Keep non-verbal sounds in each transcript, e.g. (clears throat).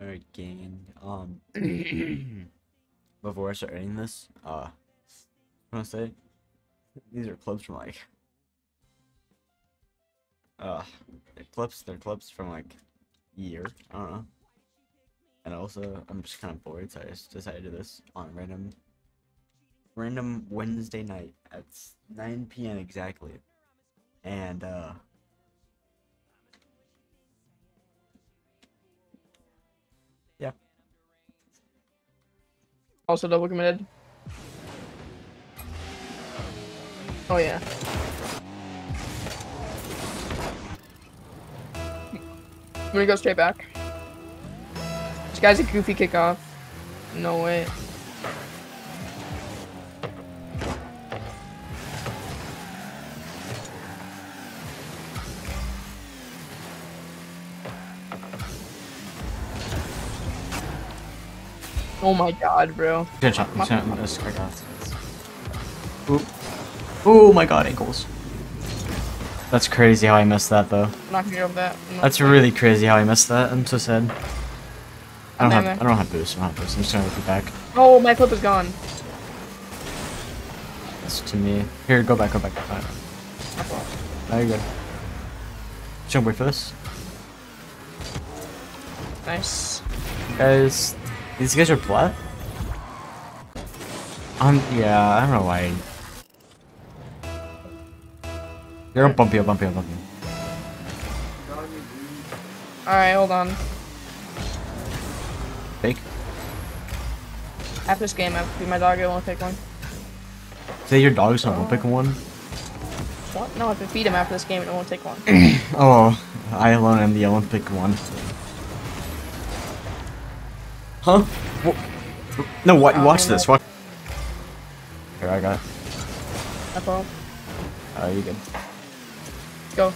Alright, gang. Um, (clears throat) before I start editing this, uh, I want to say these are clips from like, uh, they're clips. They're clips from like year. I don't know. And also, I'm just kind of bored, so I just decided to do this on random, random Wednesday night at 9 p.m. exactly. And uh. Also double committed. Oh yeah. I'm gonna go straight back. This guy's a goofy kickoff. No way. Oh my god, bro. Good shot. Good shot. That's correct. Oop. Oh my god, ankles. That's crazy how I missed that though. I'm not gonna go that. Not That's gonna- really crazy how I missed that. I'm so sad. I don't I'm have there. I don't have boost. I don't have boost. I'm just gonna look back. Oh, my clip is gone. That's to me. Here, go back, go back, go back. There you go. Jump wait for this. Nice. Guys, these guys are flat. Um, yeah, I don't know why. You're a bumpy, bumpy, bumpy. Alright, hold on. Fake. After this game, I have to be my dog. I won't take one. Say your dog's not one pick one. What? No, I have to feed him after this game and it won't take one. (clears throat) Oh, I alone am the Olympic one. Huh? Wha- No, what? Oh, Watch no. this. Watch. Here, I got it. That's all. Oh, uh, you good? Go.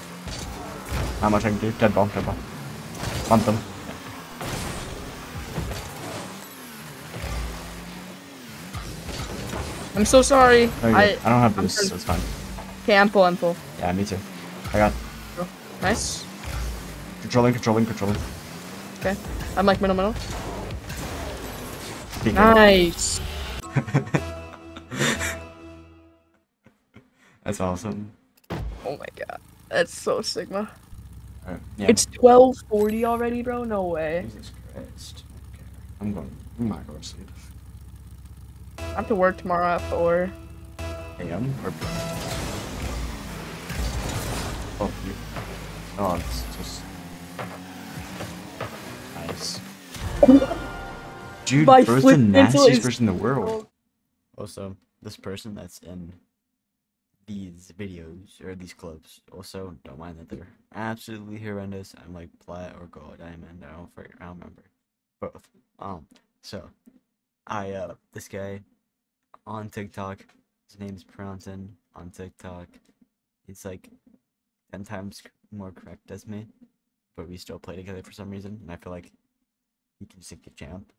How much I can do? Dead ball, dead ball. Bump them. I'm so sorry. Oh, you're I. I don't have I'm boost, so it's fine. Okay, I'm full, I'm full. Yeah, me too. I got oh, Nice. controlling, controlling, controlling. Okay. I'm like middle, middle. Good. Nice. (laughs) That's awesome. Oh my god. That's so Sigma. Alright, yeah. It's 1240 already, bro? No way. Jesus Christ. Okay. I'm going. I'm not going to sleep. I have to work tomorrow at 4. AM or Oh, you. Oh, it's just nice. (laughs) Dude, My bro's the nastiest is- person in the world. Also, this person that's in these videos or these clips, also don't mind that they're absolutely horrendous. I'm like plat or gold diamond. I don't forget, I don't remember both. Um, so I uh this guy on TikTok. His name's Prontin on TikTok. It's like ten times more correct as me, but we still play together for some reason, and I feel like he can just get champ.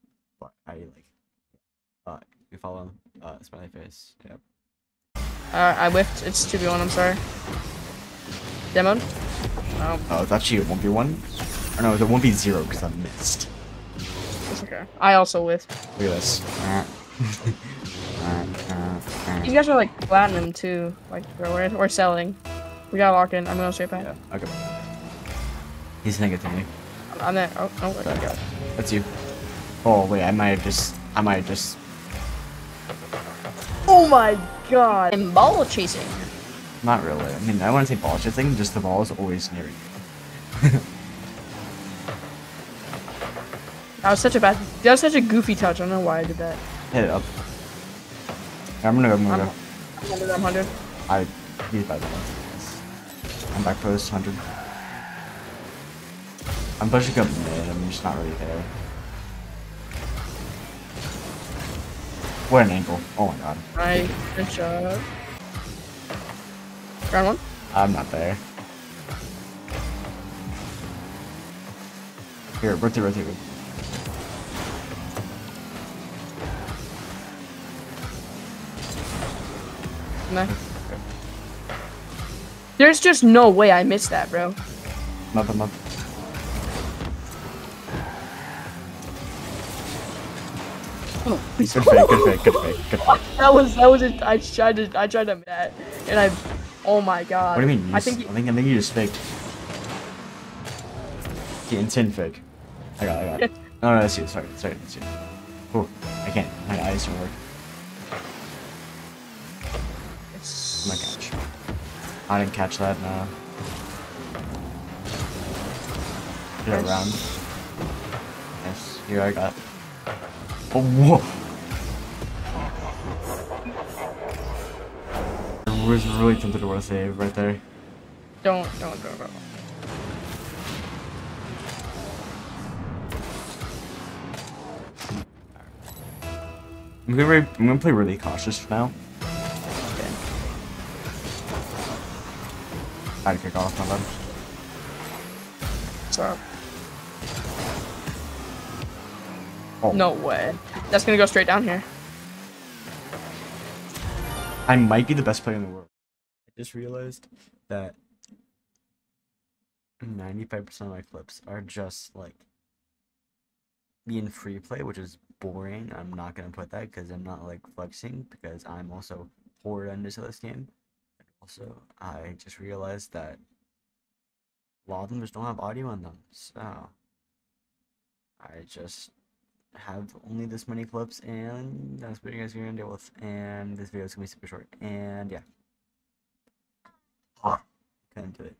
But I like uh, you follow him. Uh, smiley face. Yep. Uh, I whiffed. It's 2v1, I'm sorry. Demoed? Oh, Oh, it's actually a 1v1? Or no, it's a 1v0 because I missed. it's okay. I also whiffed. Look at this. These (laughs) guys are like platinum too. Like, bro, we're, we're selling. We gotta lock in. I'm gonna straight back. yeah, okay. He's thinking to me. I'm there. Oh, oh, okay. Okay. That's you. Oh, wait, I might have just. I might have just. Oh my god. I'm ball chasing. Not really. I mean, I want to say ball chasing, just the ball is always near you. That was such a bad. That was such a goofy touch. I don't know why I did that. Hit it up. I'm gonna go, I'm gonna I'm, go. I'm 100. I'm 100. I. He's by the way. I'm back post 100. I'm pushing up mid, I'm just not really there. What an angle. Oh my god. Nice. Good job. Round one. I'm not there. Here, rotate, rotate. rotate. No. There's just no way I missed that, bro. Nothing, nothing. Good fake, good fake, good fake, good fake. That was that was it. I tried to I tried to that, and I, oh my god. What do you mean? You I think I think I think you just faked. Okay, instant fake. I got, it, I got. it. (laughs) No, no, that's you. Sorry, sorry, that's you. Oh, I can't. Oh my eyes don't work. My catch. I didn't catch that. No. Get around. Yes. Here I got. Oh, whoa. I was really tempted to want to save right there. Don't don't don't don't. I'm gonna, I'm gonna play really cautious for now. Okay. I had to kick off my bad. So Oh, no way. That's gonna go straight down here. I might be the best player in the world. I just realized that 95% of my clips are just like me in free play, which is boring. I'm not gonna put that because I'm not like flexing because I'm also horrendous at this game. Also, I just realized that a lot of them just don't have audio on them, so I just have only this many clips, and that's what you guys are gonna deal with. And this video is gonna be super short, and yeah, couldn't do it.